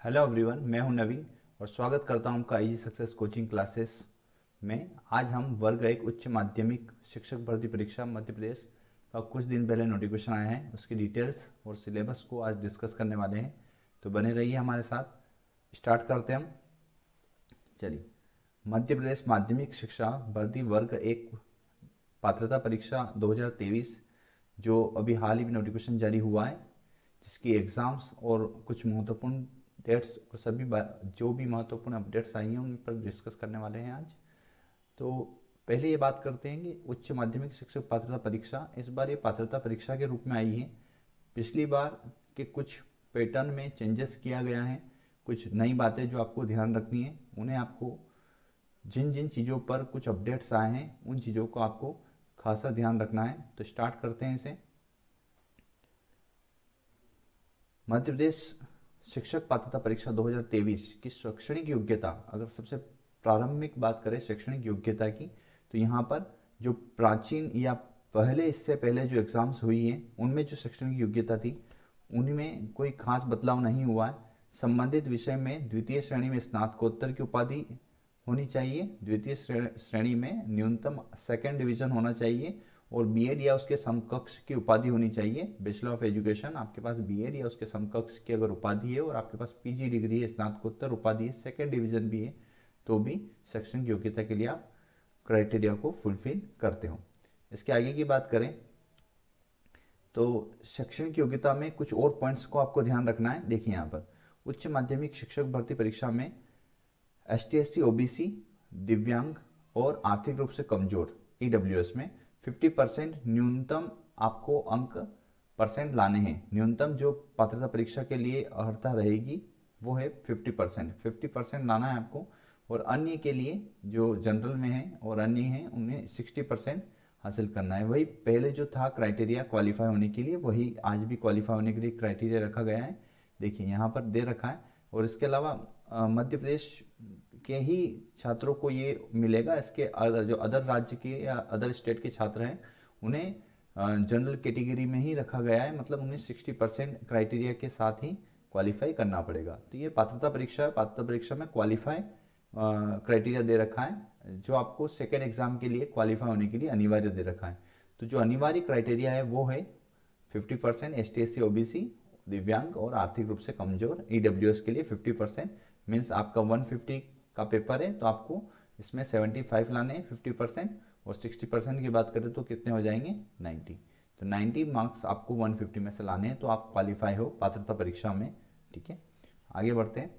Hello everyone मैं हूँ नवीन और स्वागत करता हूँ आपका इजी सक्सेस कोचिंग क्लासेस में। आज हम वर्ग एक उच्च माध्यमिक शिक्षक भर्ती परीक्षा मध्य प्रदेश का कुछ दिन पहले नोटिफिकेशन आया है। उसकी डिटेल्स और सिलेबस को आज डिस्कस करने वाले हैं। तो बने रहिए हमारे साथ। स्टार्ट करते हैं हम। चलिए। मध्य प्रदेश माध्यमिक शिक्षा भर्ती वर्ग एक पात्रता परीक्षा 2023 जो अभी हाल ही में नोटिफिकेशन जारी हुआ है, जिसकी एग्ज़ाम्स और कुछ महत्वपूर्ण डेट्स और सभी जो भी महत्वपूर्ण अपडेट्स आई हैं, उन पर डिस्कस करने वाले हैं आज। तो पहले ये बात करते हैं कि उच्च माध्यमिक शिक्षक पात्रता परीक्षा, इस बार ये पात्रता परीक्षा के रूप में आई है। पिछली बार के कुछ पैटर्न में चेंजेस किया गया है। कुछ नई बातें जो आपको ध्यान रखनी है, उन्हें आपको, जिन जिन चीज़ों पर कुछ अपडेट्स आए हैं, उन चीज़ों को आपको खासा ध्यान रखना है। तो स्टार्ट करते हैं इसे। मध्य प्रदेश शिक्षक पात्रता परीक्षा 2023 की शैक्षणिक योग्यता, अगर सबसे प्रारंभिक बात करें शैक्षणिक योग्यता की तो यहाँ पर जो प्राचीन या पहले इससे पहले जो एग्ज़ाम्स हुई हैं, उनमें जो शैक्षणिक योग्यता थी, उनमें कोई खास बदलाव नहीं हुआ है। संबंधित विषय में द्वितीय श्रेणी में स्नातकोत्तर की उपाधि होनी चाहिए, द्वितीय श्रेणी में न्यूनतम सेकेंड डिवीज़न होना चाहिए और बीएड या उसके समकक्ष की उपाधि होनी चाहिए। बैचलर ऑफ़ एजुकेशन आपके पास बीएड या उसके समकक्ष की अगर उपाधि है और आपके पास पीजी डिग्री है, स्नातकोत्तर उपाधि है सेकेंड डिवीज़न भी है तो भी शैक्षणिक योग्यता के लिए आप क्राइटेरिया को फुलफिल करते हो। इसके आगे की बात करें तो शैक्षणिक योग्यता में कुछ और पॉइंट्स को आपको ध्यान रखना है। देखिए यहाँ पर, उच्च माध्यमिक शिक्षक भर्ती परीक्षा में एस टी दिव्यांग और आर्थिक रूप से कमज़ोर ईडब्ल्यूएस में 50 परसेंट न्यूनतम आपको अंक परसेंट लाने हैं। न्यूनतम जो पात्रता परीक्षा के लिए अर्हता रहेगी, वो है 50 परसेंट। फिफ्टी परसेंट लाना है आपको और अन्य के लिए जो जनरल में है और अन्य हैं उनमें 60 परसेंट हासिल करना है। वही पहले जो था क्राइटेरिया क्वालिफाई होने के लिए, वही आज भी क्वालिफाई होने के लिए क्राइटेरिया रखा गया है। देखिए, यहाँ पर दे रखा है और इसके अलावा मध्य प्रदेश के ही छात्रों को ये मिलेगा इसके अदर, जो अदर राज्य के या अदर स्टेट के छात्र हैं उन्हें जनरल कैटेगरी में ही रखा गया है मतलब उन्हें सिक्सटी परसेंट क्राइटेरिया के साथ ही क्वालिफाई करना पड़ेगा। तो ये पात्रता परीक्षा है पात्रता परीक्षा में क्वालिफाई क्राइटेरिया दे रखा है जो आपको सेकेंड एग्ज़ाम के लिए क्वालिफाई होने के लिए अनिवार्य दे रखा है। तो जो अनिवार्य क्राइटेरिया है वो है fifty percent S T S C OBC दिव्यांग और आर्थिक रूप से कमज़ोर ई के लिए फिफ्टी परसेंट मीन्स आपका वन फिफ्टी का पेपर है तो आपको इसमें सेवेंटी फाइव लाने हैं, फिफ्टी परसेंट, और सिक्सटी परसेंट की बात करें तो कितने हो जाएँगे? नाइन्टी तो नाइन्टी मार्क्स आपको वन फिफ्टी में से लाने हैं तो आप क्वालिफाई हो पात्रता परीक्षा में, ठीक है? आगे बढ़ते हैं।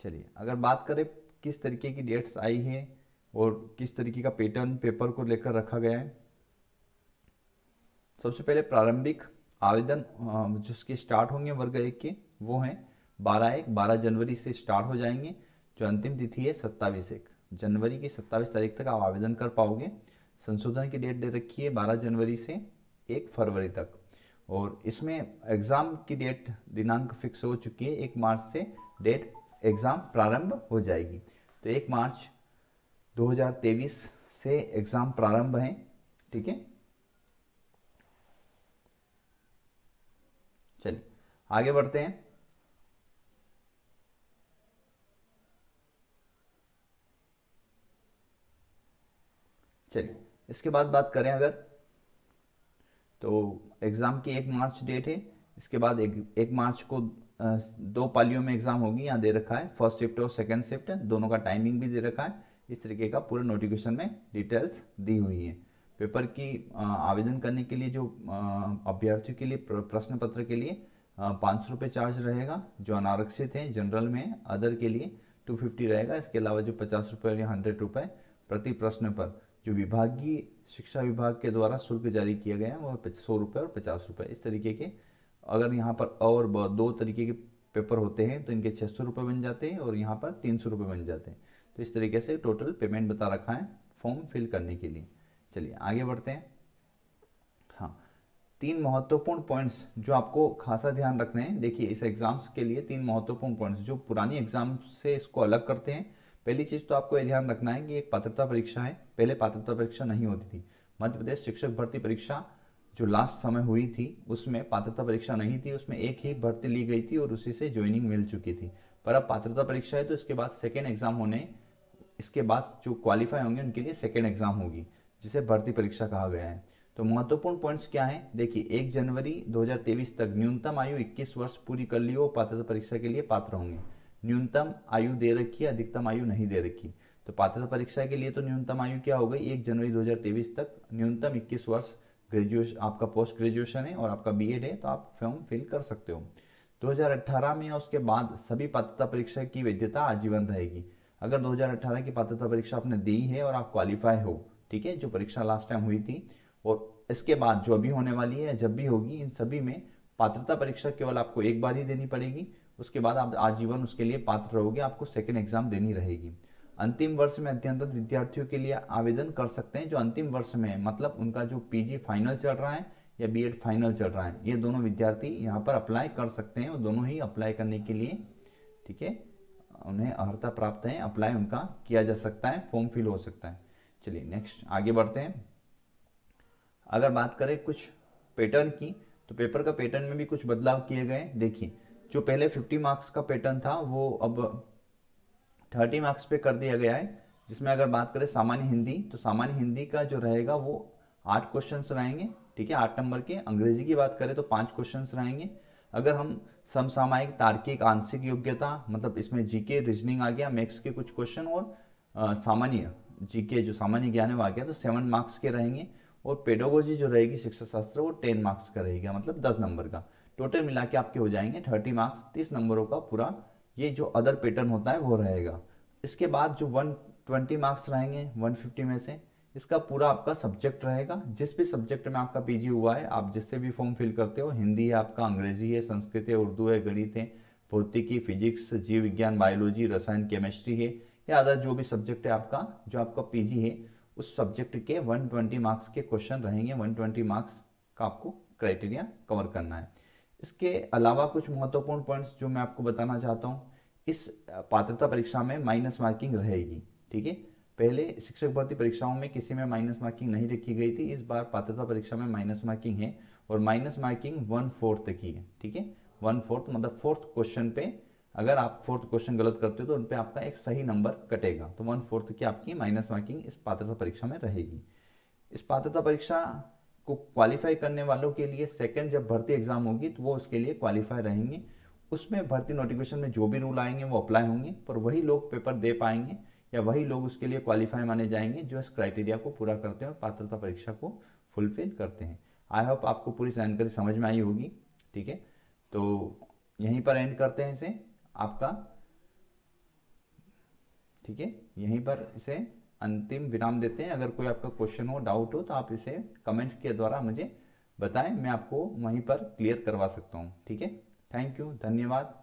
चलिए, अगर बात करें किस तरीके की डेट्स आई है और किस तरीके का पैटर्न पेपर को लेकर रखा गया है, सबसे पहले प्रारंभिक आवेदन जिसके स्टार्ट होंगे वर्ग एक के, वो हैं बारह एक, बारह जनवरी से स्टार्ट हो जाएँगे। जो अंतिम तिथि है सत्ताईस एक। जनवरी की सत्ताईस तारीख तक आप आवेदन कर पाओगे। संशोधन की डेट दे रखी है बारह जनवरी से एक फरवरी तक। और इसमें एग्ज़ाम की डेट दिनांक फिक्स हो चुकी है। एक मार्च से डेट एग्ज़ाम प्रारंभ हो जाएगी। तो एक मार्च 2023 से एग्ज़ाम प्रारंभ है। ठीक है? चलिए, आगे बढ़ते हैं। चलिए, इसके बाद बात करें अगर। तो एग्ज़ाम की एक मार्च डेट है, इसके बाद एक एक मार्च को दो पालियों में एग्ज़ाम होगी, यहाँ दे रखा है। फ़र्स्ट शिफ्ट और सेकेंड शिफ्ट दोनों का टाइमिंग भी दे रखा है। इस तरीके का पूरे नोटिफिकेशन में डिटेल्स दी हुई है। पेपर की आवेदन करने के लिए जो अभ्यर्थियों के लिए प्रश्न पत्र के लिए पाँच सौ रुपये चार्ज रहेगा, जो अनारक्षित हैं जनरल में अदर के लिए टू फिफ्टी रहेगा। इसके अलावा जो पचास रुपये या हंड्रेड रुपये प्रति प्रश्न पर। जो विभागीय शिक्षा विभाग के द्वारा शुल्क जारी किया गया है, वह सौ रुपये और पचास रुपये इस तरीके के अगर यहाँ पर और दो तरीके के पेपर होते हैं तो इनके छः सौ रुपये बन जाते हैं और यहाँ पर तीन सौ रुपये बन जाते हैं। तो इस तरीके से टोटल पेमेंट बता रखा है फॉर्म फिल करने के लिए। चलिए, आगे बढ़ते हैं। हाँ तीन महत्वपूर्ण पॉइंट्स जो आपको खासा ध्यान रखने हैं। देखिए, इस एग्ज़ाम्स के लिए तीन महत्वपूर्ण पॉइंट्स जो पुरानी एग्ज़ाम से इसको अलग करते हैं पहली चीज़ तो आपको ये ध्यान रखना है कि एक पात्रता परीक्षा है। पहले पात्रता परीक्षा नहीं होती थी। मध्य प्रदेश शिक्षक भर्ती परीक्षा जो लास्ट समय हुई थी, उसमें पात्रता परीक्षा नहीं थी, उसमें एक ही भर्ती ली गई थी और उसी से ज्वाइनिंग मिल चुकी थी। पर अब पात्रता परीक्षा है तो इसके बाद सेकेंड एग्ज़ाम होने, इसके बाद जो क्वालिफाई होंगे, उनके लिए सेकेंड एग्ज़ाम होगी, जिसे भर्ती परीक्षा कहा गया है। तो महत्वपूर्ण पॉइंट्स क्या है? देखिए, एक जनवरी 2023 तक न्यूनतम आयु 21 वर्ष पूरी कर ली हो पात्रता परीक्षा के लिए पात्र होंगे। न्यूनतम आयु दे रखी है, अधिकतम आयु नहीं दे रखी। तो पात्रता परीक्षा के लिए तो न्यूनतम आयु क्या हो गई? एक जनवरी 2023 तक न्यूनतम 21 वर्ष ग्रेजुएशन आपका पोस्ट ग्रेजुएशन है और आपका बी है तो आप फॉर्म फिल कर सकते हो। 2018 में उसके बाद सभी पात्रता परीक्षा की वैधता आजीवन रहेगी। अगर 2018 की पात्रता परीक्षा आपने दी है और आप क्वालिफाई हो, ठीक है, जो परीक्षा लास्ट टाइम हुई थी, और इसके बाद जो भी होने वाली है, जब भी होगी, इन सभी में पात्रता परीक्षा केवल आपको एक बार ही देनी पड़ेगी उसके बाद आप आजीवन उसके लिए पात्र रहोगे, आपको सेकेंड एग्ज़ाम देनी रहेगी। अंतिम वर्ष में अध्ययनरत विद्यार्थियों के लिए आवेदन कर सकते हैं जो अंतिम वर्ष में मतलब उनका जो पीजी फाइनल चल रहा है या बीएड फाइनल चल रहा है, ये दोनों विद्यार्थी यहाँ पर अप्लाई कर सकते हैं और दोनों ही अप्लाई करने के लिए, ठीक है, उन्हें अर्हता प्राप्त है अप्लाई उनका किया जा सकता है फॉर्म फिल हो सकता है। चलिए नेक्स्ट आगे बढ़ते हैं। अगर बात करें कुछ पैटर्न की तो पेपर का पैटर्न में भी कुछ बदलाव किए गए देखिए जो पहले 50 मार्क्स का पैटर्न था, वो अब 30 मार्क्स पे कर दिया गया है, जिसमें अगर बात करें सामान्य हिंदी तो सामान्य हिंदी का जो रहेगा वो आठ क्वेश्चन रहेंगे, ठीक है? आठ नंबर के। अंग्रेज़ी की बात करें तो पाँच क्वेश्चन रहेंगे। अगर हम समसामायिक तार्किक आंशिक योग्यता मतलब इसमें जीके रीजनिंग आ गया मैथ्स के कुछ क्वेश्चन और सामान्य जीके जो सामान्य ज्ञान है वो आ गया तो सेवन मार्क्स के रहेंगे। और पेडोगोजी जो रहेगी शिक्षा शास्त्र वो टेन मार्क्स का रहेगा मतलब दस नंबर का। टोटल मिला के आपके हो जाएँगे थर्टी मार्क्स तीस नंबरों का पूरा ये जो अदर पैटर्न होता है वो रहेगा। इसके बाद जो वन ट्वेंटी मार्क्स रहेंगे वन फिफ्टी में से, इसका पूरा आपका सब्जेक्ट रहेगा। जिस भी सब्जेक्ट में आपका पीजी हुआ है, आप जिससे भी फॉर्म फिल करते हो, हिंदी है आपका, अंग्रेज़ी है, संस्कृत है, उर्दू है, गणित है, भौतिकी फिजिक्स जीव विज्ञान बायोलॉजी रसायन केमिस्ट्री है, या अदर जो भी सब्जेक्ट है आपका, जो आपका पीजी है, उस सब्जेक्ट के 120 मार्क्स के क्वेश्चन रहेंगे। 120 मार्क्स का आपको क्राइटेरिया कवर करना है। इसके अलावा कुछ महत्वपूर्ण पॉइंट्स जो मैं आपको बताना चाहता हूँ, इस पात्रता परीक्षा में माइनस मार्किंग रहेगी, ठीक है? पहले शिक्षक भर्ती परीक्षाओं में किसी में माइनस मार्किंग नहीं रखी गई थी, इस बार पात्रता परीक्षा में माइनस मार्किंग है और माइनस मार्किंग वन फोर्थ की है, ठीक है? वन फोर्थ मतलब फोर्थ क्वेश्चन पे अगर आप फोर्थ क्वेश्चन गलत करते हो तो उन पर आपका एक सही नंबर कटेगा तो वन फोर्थ की आपकी माइनस मार्किंग इस पात्रता परीक्षा में रहेगी। इस पात्रता परीक्षा को क्वालिफाई करने वालों के लिए सेकेंड जब भर्ती एग्ज़ाम होगी तो वो उसके लिए क्वालिफाई रहेंगे। उसमें भर्ती नोटिफिकेशन में जो भी रूल आएँगे, वो अप्लाई होंगे, पर वही लोग पेपर दे पाएँगे या वही लोग उसके लिए क्वालिफाई माने जाएँगे जो इस क्राइटेरिया को पूरा करते हैं और पात्रता परीक्षा को फुलफिल करते हैं। आई होप आपको पूरी जानकारी समझ में आई होगी, ठीक है? तो यहीं पर एंड करते हैं इसे, आपका, ठीक है? यहीं पर इसे अंतिम विराम देते हैं। अगर कोई आपका क्वेश्चन हो डाउट हो तो आप इसे कमेंट्स के द्वारा मुझे बताएँ। मैं आपको वहीं पर क्लियर करवा सकता हूँ। ठीक है? थैंक यू धन्यवाद।